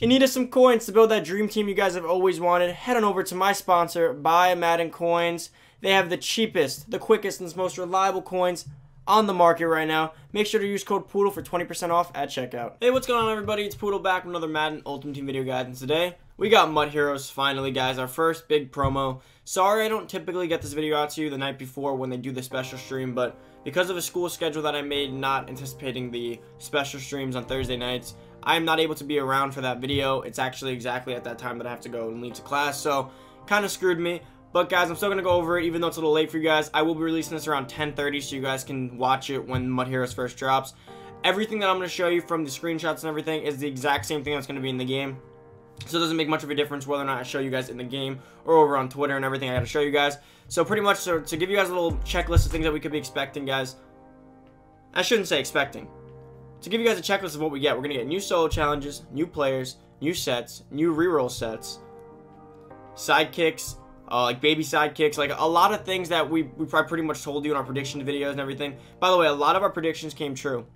In need of some coins to build that dream team you guys have always wanted, head on over to my sponsor, Buy Madden Coins. They have the cheapest, the quickest, and most reliable coins on the market right now. Make sure to use code POODLE for 20% off at checkout. Hey, what's going on everybody? It's Poodle back with another Madden Ultimate Team video guide, and today we got MUT Heroes finally, guys. Our first big promo. Sorry I don't typically get this video out to you the night before when they do the special stream, but because of a school schedule that I made, not anticipating the special streams on Thursday nights, I'm not able to be around for that video. It's actually exactly at that time that I have to go and leave to class, so kind of screwed me. But guys, I'm still going to go over it, even though it's a little late for you guys. I will be releasing this around 10.30, so you guys can watch it when MUT Heroes first drops. Everything that I'm going to show you from the screenshots and everything is the exact same thing that's going to be in the game. So it doesn't make much of a difference whether or not I show you guys in the game or over on Twitter and everything I got to show you guys. So pretty much, so to give you guys a little checklist of things that we could be expecting, guys. I shouldn't say expecting to give you guys a checklist of what we get, we're going to get new solo challenges, new players, new sets, new reroll sets, sidekicks, uh, like baby sidekicks, like a lot of things that we, we probably pretty much told you in our prediction videos and everything. By the way, a lot of our predictions came true.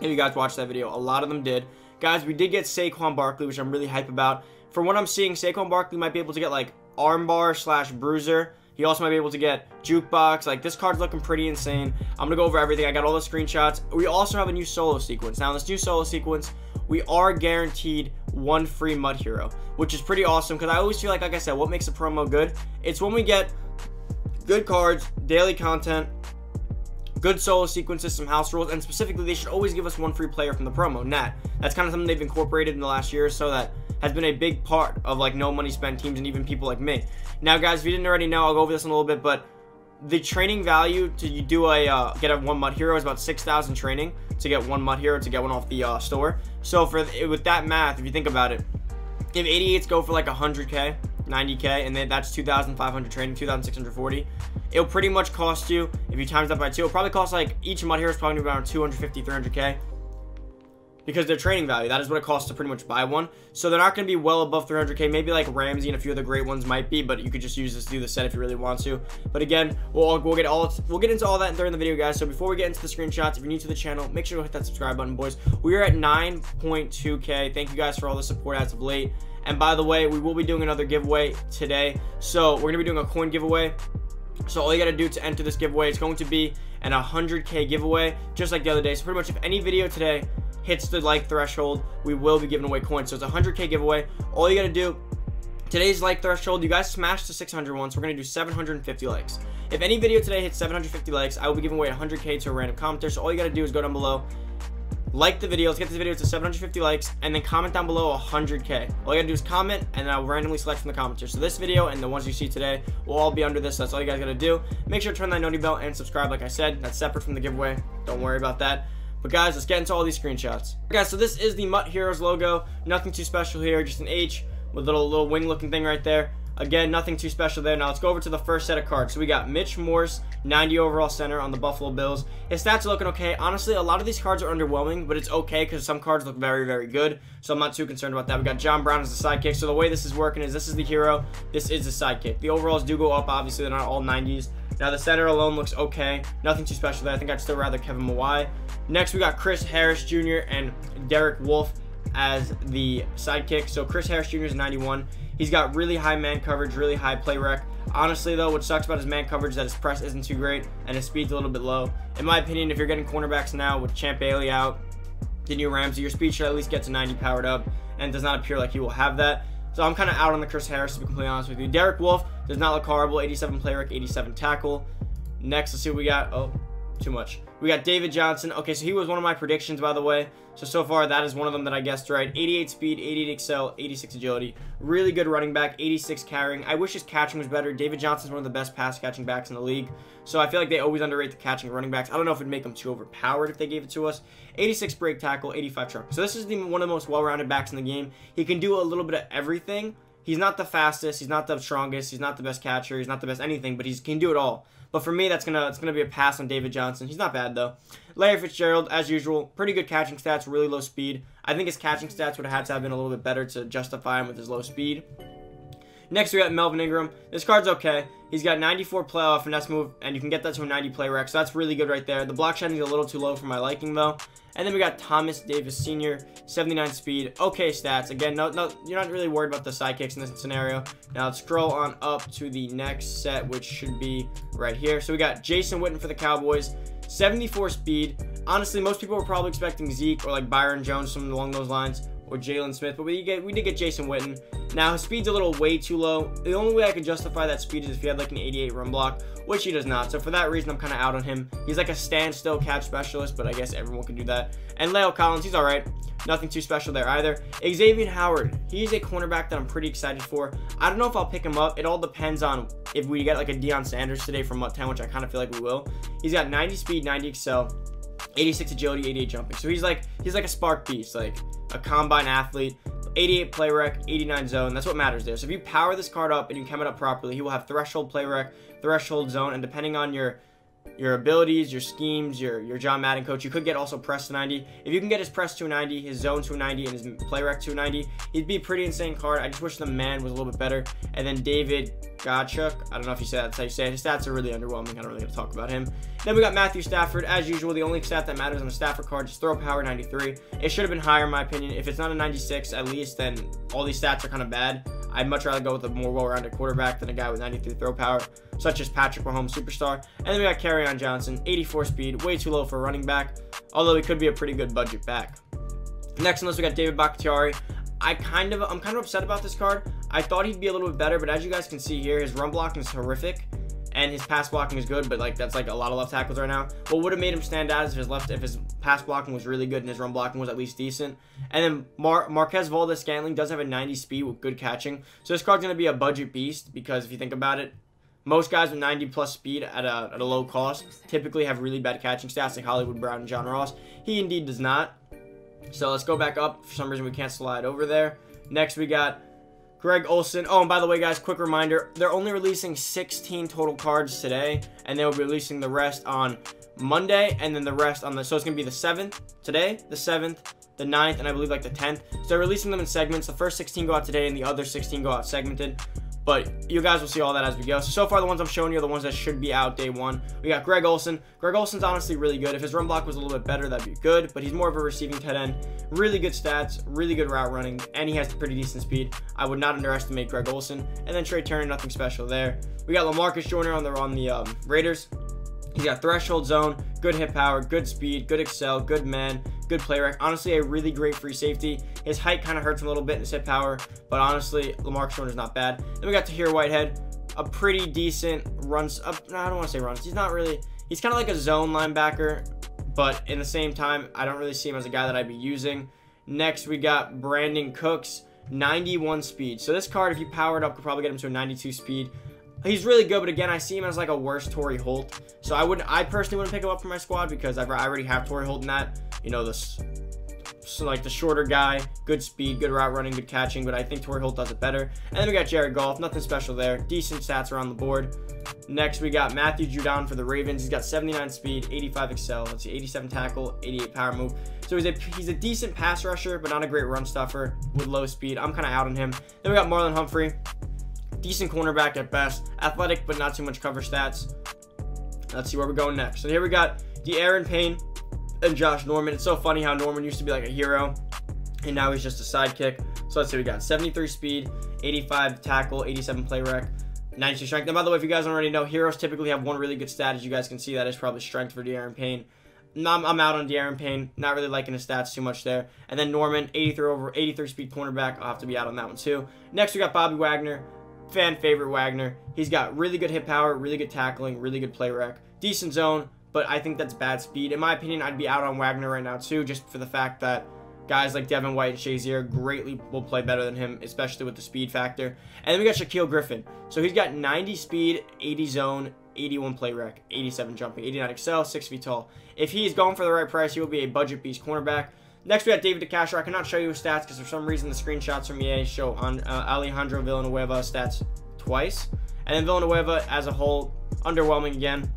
If you guys watched that video, a lot of them did. Guys, we did get Saquon Barkley, which I'm really hype about. From what I'm seeing, Saquon Barkley might be able to get like armbar slash bruiser he also might be able to get jukebox. Like this card's looking pretty insane. I'm gonna go over everything. I got all the screenshots. We also have a new solo sequence. Now in this new solo sequence, we are guaranteed one free MUT hero, which is pretty awesome because I always feel like, like I said, what makes a promo good? It's when we get good cards, daily content, good solo sequences, some house rules, and specifically, they should always give us one free player from the promo, Nat. That's kind of something they've incorporated in the last year so that has been a big part of like no money spent teams and even people like me. Now, guys, if you didn't already know, I'll go over this in a little bit, but the training value to you do a uh, get a one MUT hero is about 6,000 training to get one MUT hero to get one off the uh, store. So for with that math, if you think about it, if 88s go for like 100k, 90k, and then that's 2,500 training, 2,640, it'll pretty much cost you if you times that by two. It'll probably cost like each MUT hero is probably around 250, 300k because their training value. That is what it costs to pretty much buy one. So they're not going to be well above 300k. Maybe like Ramsey and a few of the great ones might be, but you could just use this to do the set if you really want to. But again, we'll, we'll get all we'll get into all that during the video, guys. So before we get into the screenshots, if you're new to the channel, make sure to hit that subscribe button, boys. We are at 9.2k. Thank you guys for all the support as of late. And by the way, we will be doing another giveaway today. So we're going to be doing a coin giveaway. So all you got to do to enter this giveaway is going to be an 100k giveaway, just like the other day. So pretty much if any video today hits the like threshold, we will be giving away coins. So it's a 100k giveaway. All you got to do, today's like threshold, you guys smashed the 600 once. We're to do 750 likes. If any video today hits 750 likes, I will be giving away 100k to a random commenter. So all you got to do is go down below, like the video. Let's get this video to 750 likes, and then comment down below 100k. All you gotta do is comment, and I'll randomly select from the commenters. So this video and the ones you see today will all be under this. So that's all you guys gotta do. Make sure to turn that noti bell and subscribe. Like I said, that's separate from the giveaway. Don't worry about that. But guys, let's get into all these screenshots. Guys, so this is the MUT Heroes logo. Nothing too special here, just an H with a little, little wing looking thing right there. Again, nothing too special there. Now let's go over to the first set of cards. So we got Mitch Morse, 90 overall center on the Buffalo Bills. His stats are looking okay. Honestly, a lot of these cards are underwhelming, but it's okay because some cards look very, very good. So I'm not too concerned about that. We got John Brown as the sidekick. So the way this is working is this is the hero. This is the sidekick. The overalls do go up. Obviously, they're not all 90s. Now the center alone looks okay. Nothing too special there. I think I'd still rather Kevin Mawae. Next, we got Chris Harris Jr. and Derek Wolfe as the sidekick. So Chris Harris Jr. is 91. He's got really high man coverage, really high play rec. Honestly, though, what sucks about his man coverage is that his press isn't too great and his speed's a little bit low. In my opinion, if you're getting cornerbacks now with Champ Bailey out, Daniel Ramsey, your speed should at least get to 90 powered up and does not appear like he will have that. So I'm kind of out on the Chris Harris, to be completely honest with you. Derek Wolfe does not look horrible. 87 play rec, 87 tackle. Next, let's see what we got. Oh, too much. We got David Johnson. Okay, so he was one of my predictions, by the way. So, so far, that is one of them that I guessed right. 88 speed, 88 excel, 86 agility. Really good running back, 86 carrying. I wish his catching was better. David Johnson's one of the best pass catching backs in the league. So I feel like they always underrate the catching running backs. I don't know if it'd make them too overpowered if they gave it to us. 86 break tackle, 85 truck. So this is the, one of the most well-rounded backs in the game. He can do a little bit of everything. He's not the fastest. He's not the strongest. He's not the best catcher. He's not the best anything, but he can do it all. But for me, that's gonna it's gonna be a pass on David Johnson. He's not bad though. Larry Fitzgerald, as usual, pretty good catching stats, really low speed. I think his catching stats would have had to have been a little bit better to justify him with his low speed. Next, we got Melvin Ingram. This card's okay. He's got 94 playoff finesse move, and you can get that to a 90 play rec, so that's really good right there. The block shedding is a little too low for my liking, though. And then we got Thomas Davis Sr., 79 speed, okay stats. Again, no, no, you're not really worried about the sidekicks in this scenario. Now let's scroll on up to the next set, which should be right here. So we got Jason Witten for the Cowboys, 74 speed. Honestly, most people were probably expecting Zeke or like Byron Jones, something along those lines or Jaylon Smith, but we get we did get Jason Witten. Now his speed's a little way too low. The only way I could justify that speed is if he had like an 88 run block, which he does not. So for that reason, I'm kind of out on him. He's like a standstill catch specialist, but I guess everyone can do that. And La'el Collins, he's all right. Nothing too special there either. Xavier Howard, he's a cornerback that I'm pretty excited for. I don't know if I'll pick him up. It all depends on if we get like a Deion Sanders today from 10, which I kind of feel like we will. He's got 90 speed, 90 excel. 86 agility, 88 jumping. So he's like he's like a spark beast, like a combine athlete. 88 play rec, 89 zone. That's what matters there. So if you power this card up and you chem it up properly, he will have threshold play rec, threshold zone, and depending on your your abilities, your schemes, your your John Madden coach. You could get also press to 90. If you can get his press to 90, his zone to 90, and his play rec to 90, he'd be pretty insane card. I just wish the man was a little bit better. And then David Gachuk, I don't know if you said that's how you say it. His stats are really underwhelming. I don't really have to talk about him. Then we got Matthew Stafford. As usual, the only stat that matters on the Stafford card is throw power 93. It should have been higher in my opinion. If it's not a 96 at least, then all these stats are kind of bad. I'd much rather go with a more well-rounded quarterback than a guy with 93 throw power, such as Patrick Mahomes, superstar. And then we got Kerryon Johnson, 84 speed, way too low for a running back, although he could be a pretty good budget back. Next on this, we got David Bakhtiari. I kind of, I'm kind of upset about this card. I thought he'd be a little bit better, but as you guys can see here, his run blocking is horrific and his pass blocking is good, but like that's like a lot of left tackles right now. What would have made him stand out is if his left, if his pass blocking was really good and his run blocking was at least decent. And then Mar- Marquez Valdes-Scantling does have a 90 speed with good catching, so this card's gonna be a budget beast because if you think about it, most guys with 90 plus speed at a, at a low cost typically have really bad catching stats like Hollywood Brown and John Ross. He indeed does not. So let's go back up. For some reason, we can't slide over there. Next, we got Greg Olsen. Oh, and by the way, guys, quick reminder. They're only releasing 16 total cards today, and they will be releasing the rest on Monday, and then the rest on the... So it's going to be the 7th today, the 7th, the 9th, and I believe like the 10th. So they're releasing them in segments. The first 16 go out today, and the other 16 go out segmented. But you guys will see all that as we go. So, so far, the ones I'm showing you are the ones that should be out day one. We got Greg Olsen. Greg Olsen's honestly really good. If his run block was a little bit better, that'd be good. But he's more of a receiving tight end. Really good stats, really good route running, and he has pretty decent speed. I would not underestimate Greg Olsen. And then Trai Turner, nothing special there. We got Lamarcus Joyner on the on the um, Raiders. He's got threshold zone, good hit power, good speed, good excel, good man, good play rec. Honestly, a really great free safety. His height kind of hurts him a little bit in his hit power, but honestly, Lamar Shorter is not bad. Then we got Tahir Whitehead, a pretty decent runs up. No, I don't want to say runs. He's not really. He's kind of like a zone linebacker, but in the same time, I don't really see him as a guy that I'd be using. Next, we got Brandin Cooks, 91 speed. So this card, if you power it up, could probably get him to a 92 speed. He's really good, but again, I see him as like a worse Torry Holt. So I wouldn't, I personally wouldn't pick him up for my squad because I already have Torry Holt in that. You know, this so like the shorter guy, good speed, good route running, good catching, but I think Torry Holt does it better. And then we got Jared Goff, nothing special there. Decent stats around the board. Next, we got Matthew Judon for the Ravens. He's got 79 speed, 85 excel, let's see, 87 tackle, 88 power move. So he's a he's a decent pass rusher, but not a great run stuffer with low speed. I'm kind of out on him. Then we got Marlon Humphrey, decent cornerback at best, athletic but not too much cover stats. Let's see where we're going next. So here we got Aaron Payne, and Josh Norman. It's so funny how Norman used to be like a hero, and now he's just a sidekick. So let's see, we got 73 speed, 85 tackle, 87 play rec, 92 strength. And by the way, if you guys already know, heroes typically have one really good stat. As you guys can see, that is probably strength for Da'Ron Payne. I'm, I'm out on Da'Ron Payne. Not really liking his stats too much there. And then Norman, 83 over 83 speed cornerback. I'll have to be out on that one too. Next, we got Bobby Wagner. Fan favorite Wagner. He's got really good hit power, really good tackling, really good play rec, decent zone, but I think that's bad speed. In my opinion, I'd be out on Wagner right now too, just for the fact that guys like Devin White and Shazier greatly will play better than him, especially with the speed factor. And then we got Shaquill Griffin. So he's got 90 speed, 80 zone, 81 play rec, 87 jumping, 89 excel, 6 feet tall. If he's going for the right price, he will be a budget beast cornerback. Next, we got David DeCastro. I cannot show you his stats because for some reason the screenshots from EA show on uh, Alejandro Villanueva stats twice. And then Villanueva as a whole, underwhelming again.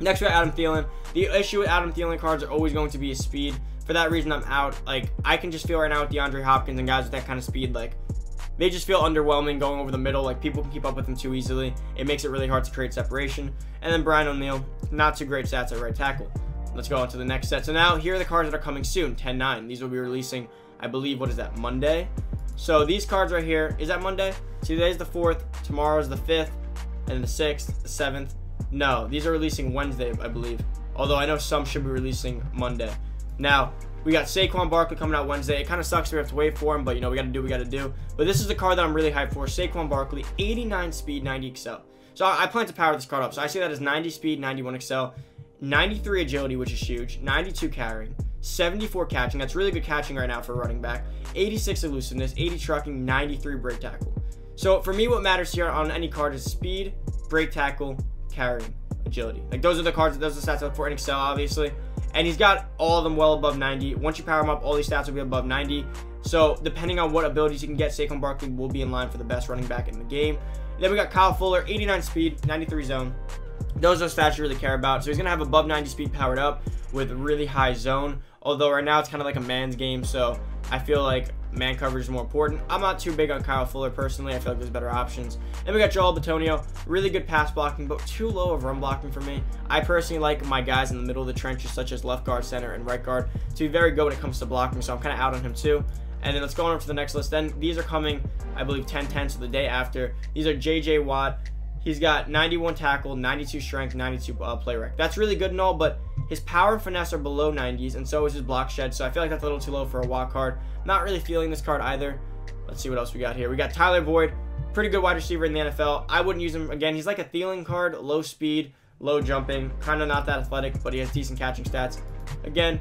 Next, we got Adam Thielen. The issue with Adam Thielen cards are always going to be his speed. For that reason, I'm out. Like, I can just feel right now with DeAndre Hopkins and guys with that kind of speed, like, they just feel underwhelming going over the middle. Like people can keep up with him too easily. It makes it really hard to create separation. And then Brian O'Neill, not too great stats at right tackle. Let's go on to the next set. So now here are the cards that are coming soon, 10-9. These will be releasing, I believe, what is that, Monday? So these cards right here, is that Monday? Today's the 4th, tomorrow's the 5th, and the 6th, the 7th. No, these are releasing Wednesday, I believe. Although I know some should be releasing Monday. Now, we got Saquon Barkley coming out Wednesday. It kind of sucks we have to wait for him, but you know, we got to do what we got to do. But this is the card that I'm really hyped for. Saquon Barkley, 89 speed, 90 excel. So I, plan to power this card up. So I see that as 90 speed, 91 excel, 93 agility, which is huge, 92 carrying, 74 catching. That's really good catching right now for a running back. 86 elusiveness, 80 trucking, 93 break tackle. So for me, what matters here on any card is speed, break tackle, carrying, agility. Like those are the cards, that those are the stats look for in Excel, obviously. And he's got all of them well above 90. Once you power him up, all these stats will be above 90. So depending on what abilities you can get, Saquon Barkley will be in line for the best running back in the game. then we got Kyle Fuller, 89 speed, 93 zone. Those are stats you really care about. So he's to have above 90 speed powered up with really high zone. Although right now it's kind of like a man's game. So I feel like man coverage is more important. I'm not too big on Kyle Fuller personally. I feel like there's better options. Then we got Joel Bitonio, really good pass blocking, but too low of run blocking for me. I personally like my guys in the middle of the trenches, such as left guard, center, and right guard, to be very good when it comes to blocking. So I'm kind of out on him too. And then let's go on to the next list. Then these are coming, I believe, 10-10, so the day after. These are J.J. Watt. He's got 91 tackle, 92 strength, 92 uh, play rec. That's really good and all, but his power and finesse are below 90s, and so is his block shed. So I feel like that's a little too low for a walk card. Not really feeling this card either. Let's see what else we got here. We got Tyler Boyd, pretty good wide receiver in the NFL. I wouldn't use him again. He's like a Thielen card, low speed, low jumping, kind of not that athletic, but he has decent catching stats. Again,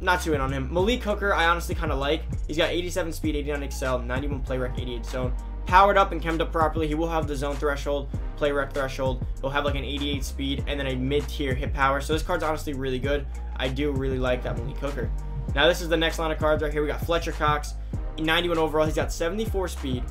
not too in on him. Malik Hooker, I honestly kind of like. He's got 87 speed, 89 excel, 91 play rec, 88 zone powered up and chemmed up properly, he will have the zone threshold, play rec threshold. He'll have like an 88 speed and then a mid-tier hit power. So this card's honestly really good. I do really like that Malik Hooker. Now this is the next line of cards right here. We got Fletcher Cox, 91 overall. He's got 74 speed,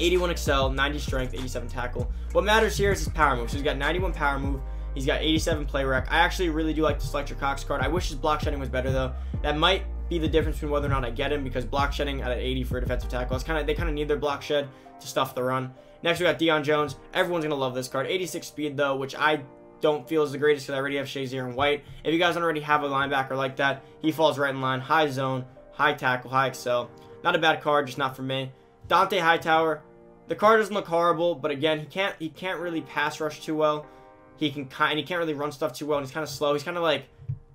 81 excel, 90 strength, 87 tackle. What matters here is his power move. So he's got 91 power move. He's got 87 play rec. I actually really do like this Fletcher Cox card. I wish his block shedding was better though. That might be the difference between whether or not I get him because block shedding at an 80 for a defensive tackle. It's kind of they kind of need their block shed to stuff the run. Next we got Deion Jones. Everyone's gonna love this card. 86 speed though, which I don't feel is the greatest because I already have Shazier and White. If you guys don't already have a linebacker like that, he falls right in line. High zone, high tackle, high excel. Not a bad card, just not for me. Dont'a Hightower. The card doesn't look horrible, but again, he can't he can't really pass rush too well. He can kind he can't really run stuff too well, and he's kind of slow. He's kind of like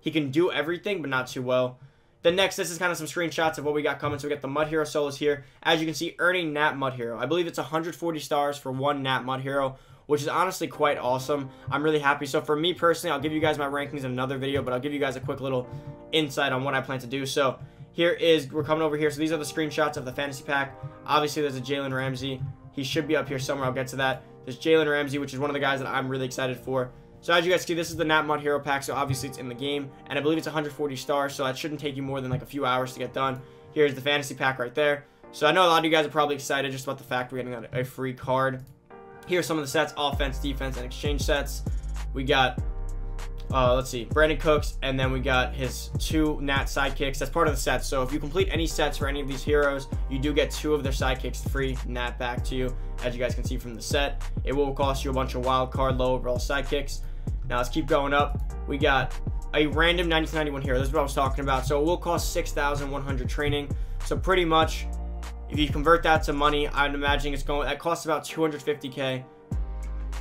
he can do everything, but not too well. Then next, this is kind of some screenshots of what we got coming. So we got the MUT Hero solos here. As you can see, earning Nat MUT Hero. I believe it's 140 stars for one Nat MUT Hero, which is honestly quite awesome. I'm really happy. So for me personally, I'll give you guys my rankings in another video, but I'll give you guys a quick little insight on what I plan to do. So here is, we're coming over here. So these are the screenshots of the fantasy pack. Obviously, there's a Jalen Ramsey. He should be up here somewhere. I'll get to that. There's Jalen Ramsey, which is one of the guys that I'm really excited for. So as you guys see, this is the Nat MUT Hero Pack, so obviously it's in the game, and I believe it's 140 stars, so that shouldn't take you more than like a few hours to get done. Here's the Fantasy Pack right there. So I know a lot of you guys are probably excited just about the fact we're getting a free card. Here's some of the sets, offense, defense, and exchange sets. We got uh, let's see, Brandin Cooks, and then we got his two Nat sidekicks. That's part of the set. So if you complete any sets for any of these heroes, you do get two of their sidekicks free Nat back to you. As you guys can see from the set, it will cost you a bunch of wild card low overall sidekicks. Now let's keep going up. We got a random 1991 hero. This is what I was talking about. So it will cost 6,100 training. So pretty much, if you convert that to money, I'm imagining it's going. That costs about 250k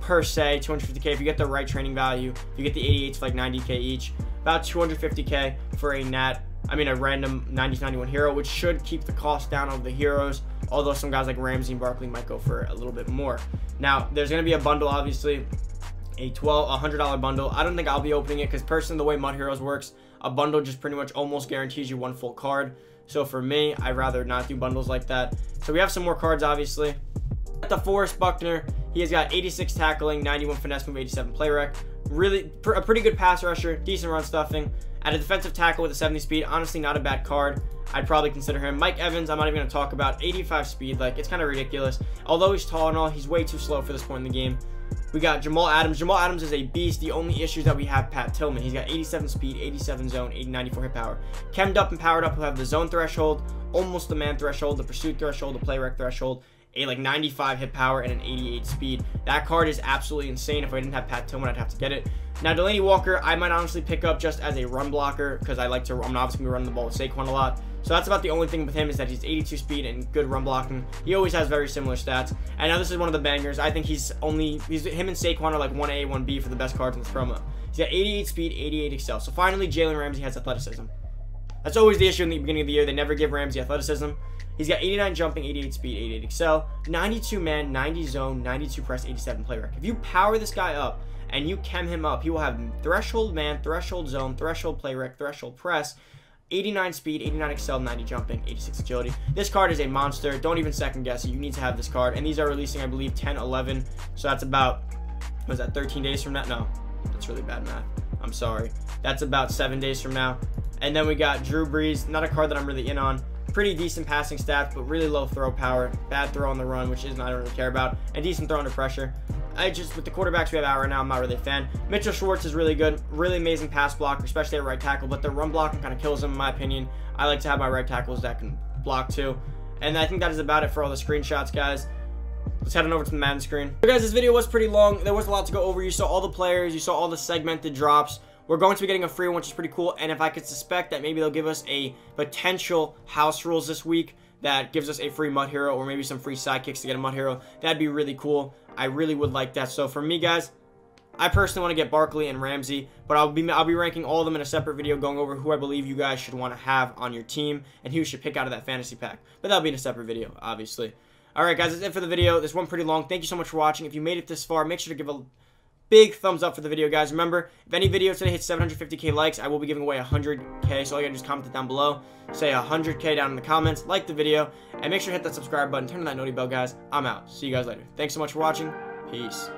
per se, 250k if you get the right training value. If you get the 88s for like 90k each, about 250k for a nat. I mean a random 9091 hero, which should keep the cost down of the heroes. Although some guys like Ramsey and Barkley might go for a little bit more. Now, there's going to be a bundle, obviously, a 12 a $100 bundle. I don't think I'll be opening it because personally, the way MUT Heroes works, a bundle just pretty much almost guarantees you one full card. So for me, I'd rather not do bundles like that. So we have some more cards, obviously. At DeForest Buckner, he has got 86 tackling, 91 finesse move, 87 play rec. Really, pr a pretty good pass rusher, decent run stuffing. At a defensive tackle with a 70 speed, honestly not a bad card. I'd probably consider him. Mike Evans, I'm not even going to talk about. 85 speed, like, it's kind of ridiculous. Although he's tall and all, he's way too slow for this point in the game. We got Jamal Adams. Jamal Adams is a beast. The only issue is that we have Pat Tillman. He's got 87 speed, 87 zone, 80, 94 hit power. Chemmed up and powered up, who have the zone threshold, almost the man threshold, the pursuit threshold, the play rec threshold, a like 95 hit power and an 88 speed. That card is absolutely insane. If I didn't have Pat Tillman, I'd have to get it. Now, Delanie Walker, I might honestly pick up just as a run blocker because I like to, I'm obviously to be running the ball with Saquon a lot. So that's about the only thing with him is that he's 82 speed and good run blocking. He always has very similar stats. And now this is one of the bangers. I think he's only, he's, him and Saquon are like 1A, 1B for the best cards in this promo. He's got 88 speed, 88 excel. So finally, Jalen Ramsey has athleticism. That's always the issue in the beginning of the year. They never give Ramsey athleticism. He's got 89 jumping, 88 speed, 88 excel, 92 man, 90 zone, 92 press, 87 play rec. If you power this guy up and you chem him up, he will have threshold man, threshold zone, threshold play rec, threshold press, 89 speed, 89 excel, 90 jumping, 86 agility. This card is a monster. Don't even second guess it. You need to have this card. And these are releasing, I believe, 10, 11. So that's about, was that 13 days from now? No, that's really bad math. I'm sorry. That's about seven days from now. And then we got Drew Brees, not a card that I'm really in on. Pretty decent passing stats, but really low throw power. Bad throw on the run, which is I don't really care about. And decent throw under pressure. I just, with the quarterbacks we have out right now, I'm not really a fan. Mitchell Schwartz is really good. Really amazing pass blocker, especially at right tackle. But the run blocking kind of kills him, in my opinion. I like to have my right tackles that can block too. And I think that is about it for all the screenshots, guys. Let's head on over to the Madden screen. So guys, this video was pretty long. There was a lot to go over. You saw all the players. You saw all the segmented drops. We're going to be getting a free one, which is pretty cool. And if I could suspect that maybe they'll give us a potential house rules this week that gives us a free MUT Hero or maybe some free sidekicks to get a MUT Hero, that'd be really cool. I really would like that. So for me, guys, I personally want to get Barkley and Ramsey, but I'll be I'll be ranking all of them in a separate video, going over who I believe you guys should want to have on your team and who you should pick out of that fantasy pack. But that'll be in a separate video, obviously. All right, guys, that's it for the video. This one pretty long. Thank you so much for watching. If you made it this far, make sure to give a big thumbs up for the video, guys. Remember, if any video today hits 750k likes, I will be giving away 100k. So all you gotta do is comment it down below. Say 100k down in the comments, like the video, and make sure to hit that subscribe button, turn on that noti bell, guys. I'm out. See you guys later. Thanks so much for watching. Peace.